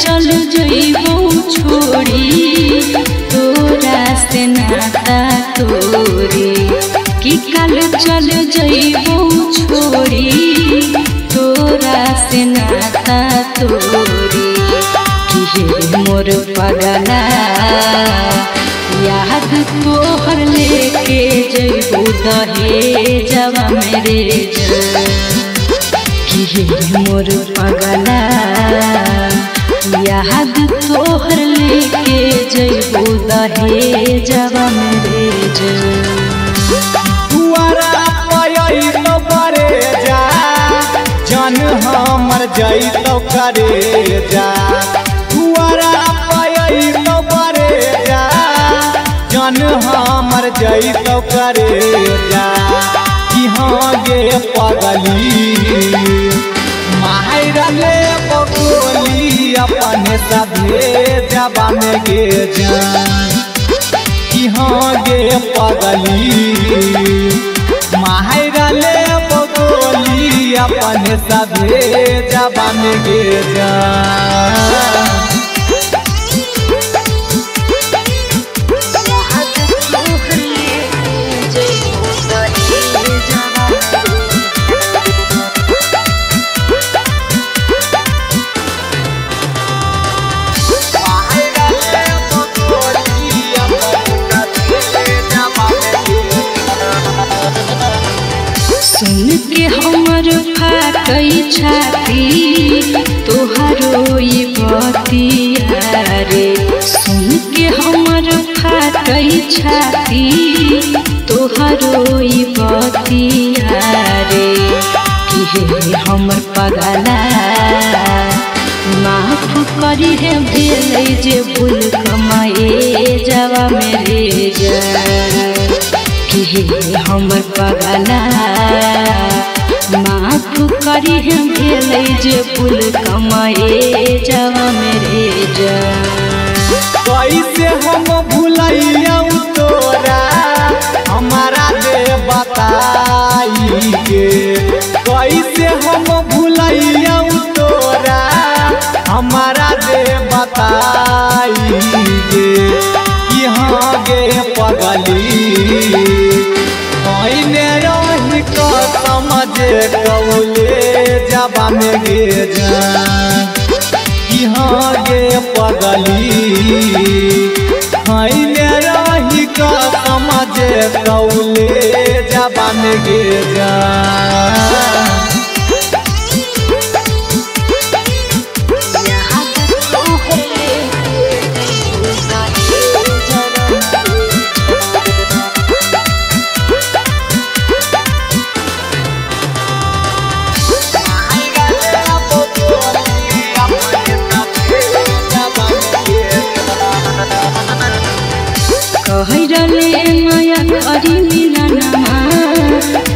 चल जइबो छोड़ी तोरा से नाता तोरी। कि काल चल जइबो छोड़ी तोरा से नाता तोरी। कि मोर पगला, याद तोहर लेके जइबो दहेजवा मेरे जान कि हे मोर पगला याद तोहर लेके जान दुआरा पयई तो जा। जन हमर जई तो करे जा। पयई तो करे जा। जन हमर जई तो करे जा। कि हाँ पगली। माहिर ले बकोली अपने सभे जबा में गे कि हाँ गे पगली। अपने सभे जबान गे जान के हमर फाटई छाती, तोहरो ई बतिया रे सुन के हमर फाटई छाती, तोहरो ई बतिया रे कि हे हमर पगला। माफ़ करी है भेलै जे भूल कमाए जावा मेरे जान कि हमर पगला। करी हम भेलै जे भूल कमाए जावा मेरे जान कैसे हम भूलैया तोरा हमारा दे बताई के कैसे हम भूलैया तोरा हमारा दे बताई के कि हाँ गे पगली कौले। में गे कि हाँ ये पगली। हाई मेरा ही का समझे कौले जबान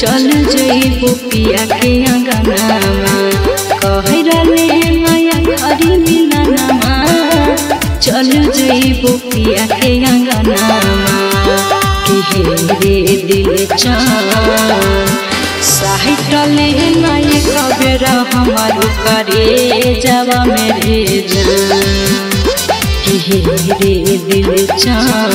चल जइबो पिया के अंगनामा कहरले माया करी मिलनमा चल जइबो पिया के अंगनामा कि दिल चान साहिटले नाय कबेरा हमारो करे जावा मेरे जान। दिल चान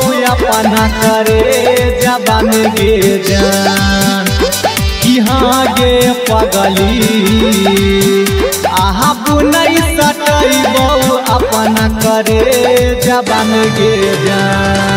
अपना करे जबान गे जान। कि हाँ गे पगली। आहा नहीं बहु अपना करे जबान गे जान।